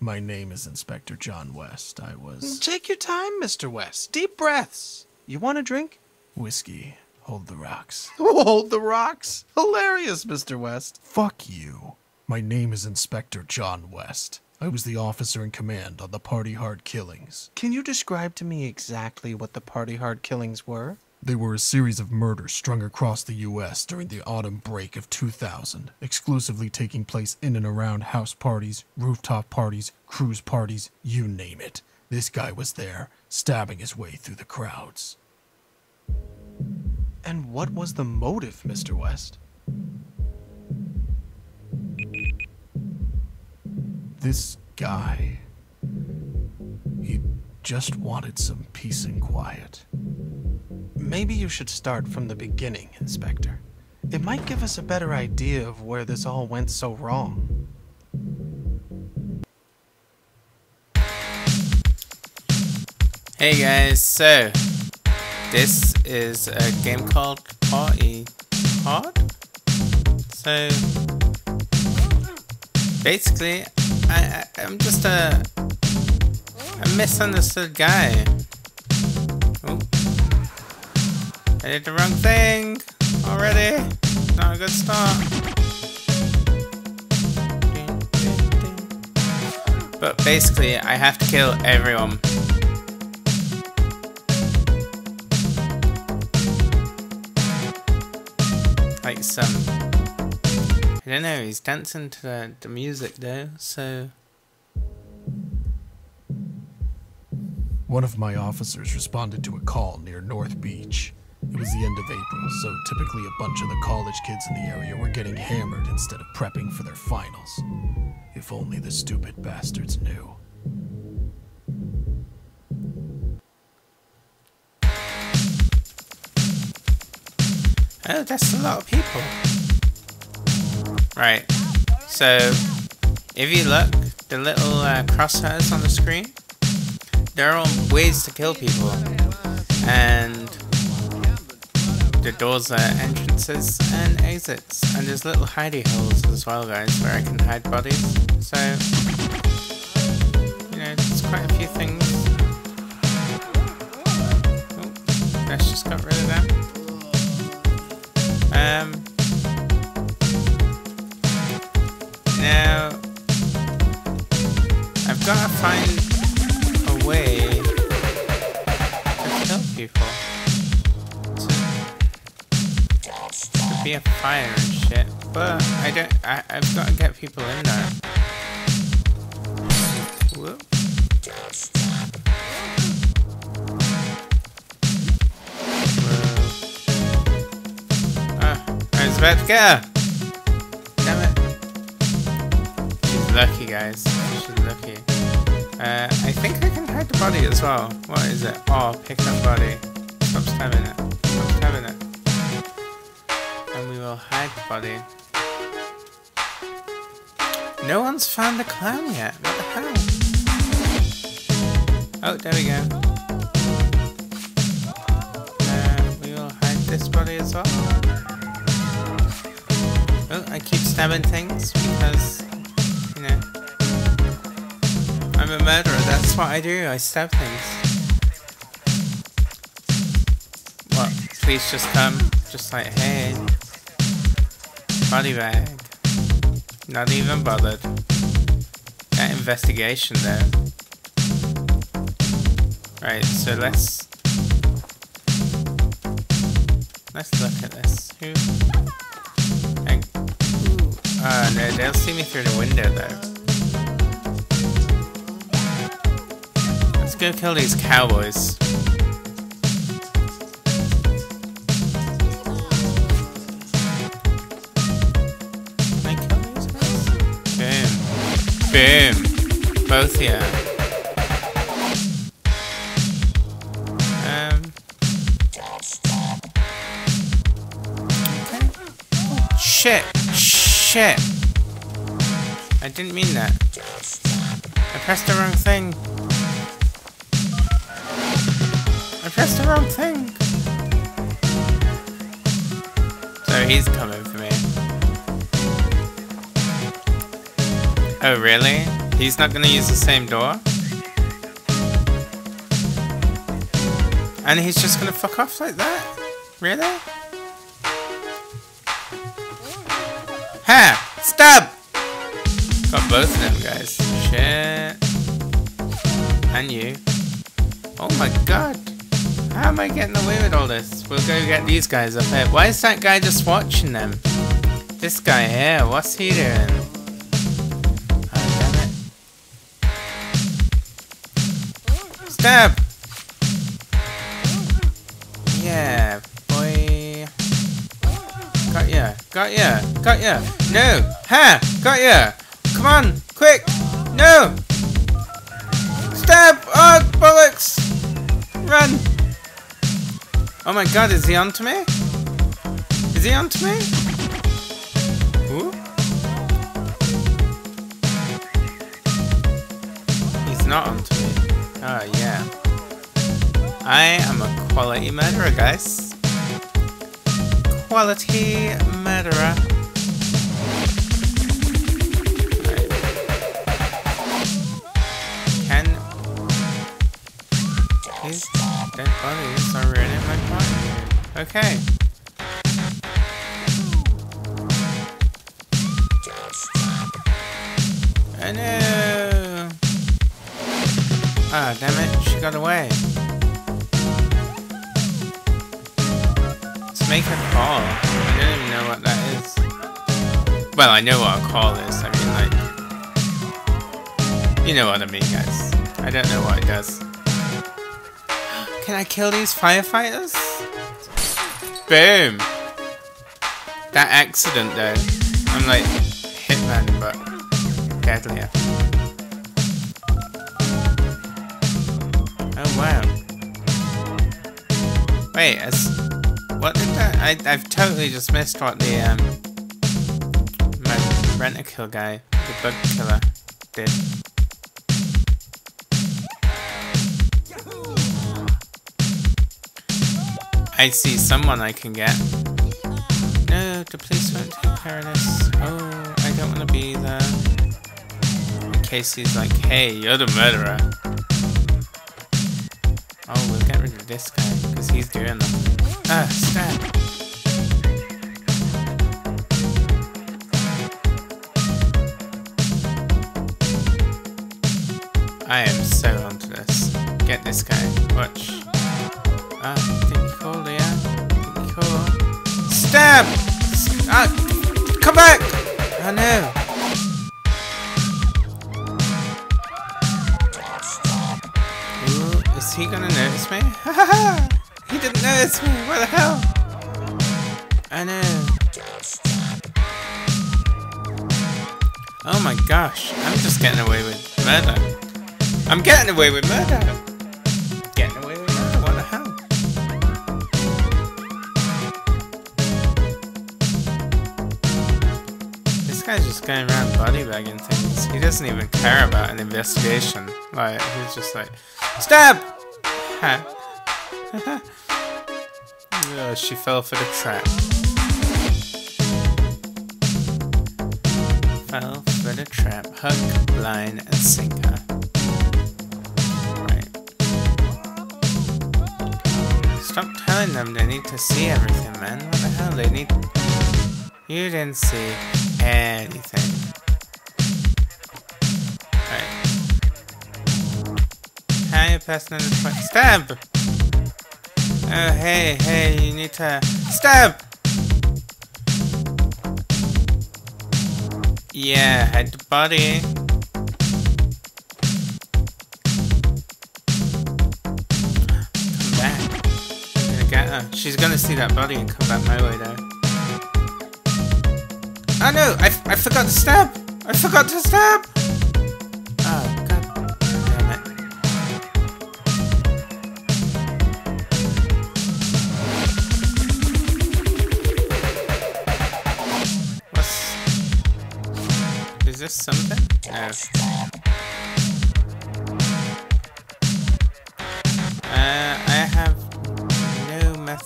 My name is Inspector John West. I was. Take your time, Mr. West. Deep breaths. You want a drink? Whiskey. Hold the rocks. Hold the rocks. Hilarious, Mr. West. Fuck you. My name is Inspector John West. I was the officer in command on the Party Hard killings. Can you describe to me exactly what the Party Hard killings were? They were a series of murders strung across the U.S. during the autumn break of 2000, exclusively taking place in and around house parties, rooftop parties, cruise parties, you name it. This guy was there, stabbing his way through the crowds. And what was the motive, Mr. West? This guy. He just wanted some peace and quiet. Maybe you should start from the beginning, Inspector. It might give us a better idea of where this all went so wrong. Hey guys, so this is a game called Party Hard. So basically, I, I I'm just a a misunderstood guy. I did the wrong thing already. Not a good start. But basically, I have to kill everyone. like some I don't know, he's dancing to the, the music though, so One of my officers responded to a call near North Beach. It was the end of April, so typically a bunch of the college kids in the area were getting hammered instead of prepping for their finals. If only the stupid bastards knew. Oh, that's a lot of people. Right. So, if you look, the little uh, crosshairs on the screen, there are ways to kill people. And the doors are entrances and exits. And there's little hidey holes as well, guys, where I can hide bodies. So, you know, there's quite a few things. Oh, let's just got rid of that. Um, now, I've got to find a way to kill people. Be a fire and shit. But I don't, I, I've got to get people in there. Whoop. I was about to. Damn it. She's lucky, guys. She's lucky. Uh, I think I can hide the body as well. What is it? Oh, pick up body. Stop stabbing it. Hide the. No one's found the clown yet. What the hell? Oh, there we go. Uh, we will hide this body as well. Oh, I keep stabbing things because, you know, I'm a murderer. That's what I do. I stab things. What? Please just come. Just like, hey, body bag. Not even bothered. That investigation there. Right, so let's let's look at this. Who? Hang. Uh, no, they'll see me through the window though. Let's go kill these cowboys. Both yeah. Um. Shit. Shit. I didn't mean that. I pressed the wrong thing. I pressed the wrong thing. So he's coming for me. Oh, really? He's not gonna use the same door? And he's just gonna fuck off like that? Really? Ha! Stab! Got both of them guys. Shit. And you. Oh my god. How am I getting away with all this? We'll go get these guys up here. Why is that guy just watching them? This guy here, what's he doing? Stab! Yeah, boy. Got ya, got ya, got ya. No! Ha! Got ya! Come on, quick! No! Stab! Oh, bollocks! Run! Oh my god, is he onto me? Is he onto me? Ooh. He's not me. Oh yeah. I am a quality murderer, guys. Quality murderer. Right. Can these dead bodies are ruining my party? Okay. Oh no! Ah, damn it, she got away. Let's make a call. I don't even know what that is. Well, I know what a call is. I mean, like... You know what I mean, guys. I don't know what it does. Can I kill these firefighters? Boom! That accident, though. I'm like Hitman, but deadlier. Wait, what did that? I, I've totally just missed what the um rent-a-kill guy, the bug killer, did. I see someone I can get. No, the police won't take care of this. Oh, I don't want to be there. In case he's like, hey, you're the murderer. Oh, rid of this guy, because he's doing them. Ah, stab. I am so onto this. Get this guy. Watch. Ah, think cool, yeah? Think cool? Stab! Ah, come back! Me? He didn't notice me! What the hell? I know. Oh my gosh, I'm just getting away with murder. I'm getting away with murder! Getting away with murder, what the hell? This guy's just going around body bagging things. He doesn't even care about an investigation. Like, he's just like, STAB! Oh, she fell for the trap. Fell for the trap. Hook, line, and sinker. Right. Stop telling them they need to see everything, man. What the hell? They need. You didn't see anything. In the. Stab! Oh, hey, hey, you need to stab! Yeah, head to body. Come back. I'm gonna get her. She's gonna see that body and come back my way though. Oh no, I, I forgot to stab! I forgot to stab!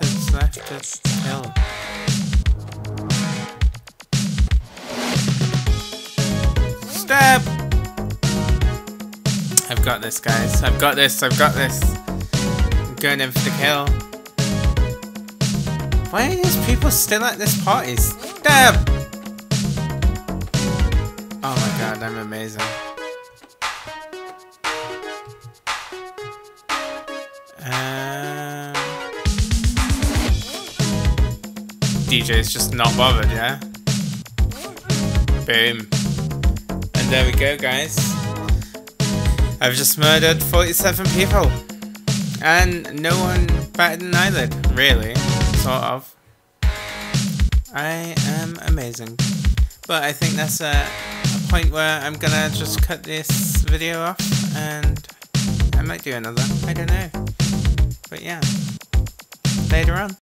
No methods left kill. Stab! got this, guys. I've got this. I've got this. I'm going in for the kill. Why are these people still at this party? Damn! Oh my god, I'm amazing. DJ's just not bothered, yeah? Boom. And there we go, guys. I've just murdered 47 people. And no one batted an eyelid, really. Sort of. I am amazing. But I think that's a, a point where I'm gonna just cut this video off and I might do another. I don't know. But yeah. Later on.